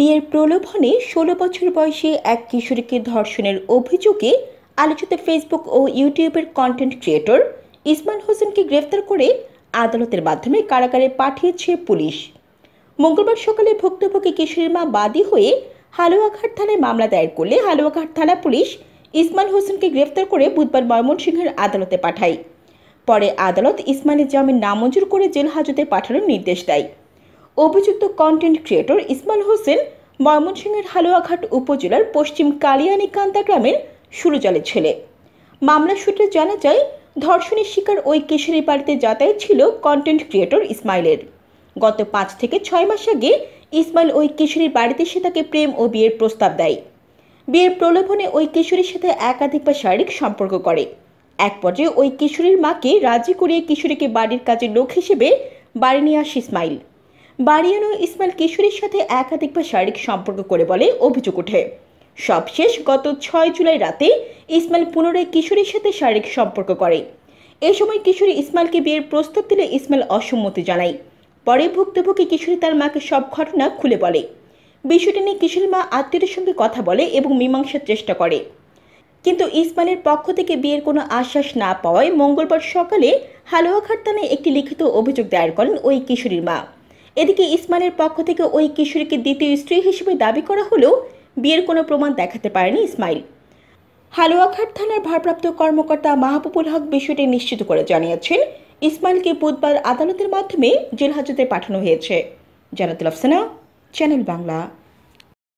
বিয়ের প্রলোভনে ষোলো বছর বয়সে এক কিশোরীকে ধর্ষণের অভিযোগে আলোচিত ফেসবুক ও ইউটিউবের কন্টেন্ট ক্রিয়েটর ইসমাইল হোসেনকে গ্রেফতার করে আদালতের মাধ্যমে কারাগারে পাঠিয়েছে পুলিশ। মঙ্গলবার সকালে ভুক্তভোগী কিশোরীর মা বাদী হয়ে হালুয়াঘাট থানায় মামলা দায়ের করলে হালুয়াঘাট থানা পুলিশ ইসমাইল হোসেনকে গ্রেফতার করে বুধবার ময়মনসিংহের আদালতে পাঠায়। পরে আদালত ইসমাইলের জামিন নামঞ্জুর করে জেল হাজতে পাঠানোর নির্দেশ দেয়। অভিযুক্ত কন্টেন্ট ক্রিয়েটর ইসমাইল হোসেন ময়মনসিংহের হালুয়াঘাট উপজেলার পশ্চিম কালিয়ানি কান্দা গ্রামের সুরজলের ছেলে। মামলা সূত্রে জানা যায়, ধর্ষণের শিকার ওই কিশোরীর বাড়িতে যাতায়াত ছিল কন্টেন্ট ক্রিয়েটর ইসমাইলের। গত পাঁচ থেকে ছয় মাস আগে ইসমাইল ওই কিশোরীর বাড়িতে সে তাকে প্রেম ও বিয়ের প্রস্তাব দেয়। বিয়ের প্রলোভনে ওই কিশোরীর সাথে একাধিকবার শারীরিক সম্পর্ক করে। এক পর্যায়ে ওই কিশোরীর মাকে রাজি করিয়ে কিশোরীকে বাড়ির কাজের লোক হিসেবে বাড়ি নিয়ে আসে ইসমাইল। বাড়ি এনে ইসমাইল কিশোরীর সাথে একাধিকবার শারীরিক সম্পর্ক করে বলে অভিযোগ ওঠে। সবশেষ গত ছয় জুলাই রাতে ইসমাইল পুনরায় কিশোরীর সাথে শারীরিক সম্পর্ক করে। এ সময় কিশোরী ইসমাইলকে বিয়ের প্রস্তাব দিলে ইসমাইল অসম্মতি জানায়। পরে ভুক্তভোগী কিশোরী তার মাকে সব ঘটনা খুলে বলে। বিষয়টি নিয়ে কিশোরীর মা আত্মীয়দের সঙ্গে কথা বলে এবং মীমাংসার চেষ্টা করে। কিন্তু ইসমাইলের পক্ষ থেকে বিয়ের কোনো আশ্বাস না পাওয়ায় মঙ্গলবার সকালে হালুয়াঘাট থানায় একটি লিখিত অভিযোগ দায়ের করেন ওই কিশোরীর মা। এদিকে ইসমানের পক্ষ থেকে ওই কিশোরীকে দ্বিতীয় স্ত্রী হিসেবে দাবি করা হলেও বিয়ের কোনো প্রমাণ দেখাতে পারেনি ইসমাইল। হালুয়াঘাট থানার ভারপ্রাপ্ত কর্মকর্তা মাহবুবুল হক বিষয়টি নিশ্চিত করে জানিয়েছেন, ইসমাইলকে বুধবার আদালতের মাধ্যমে জেলহাজতে পাঠানো হয়েছে। জানাতুল আফসানা, চ্যানেল বাংলা।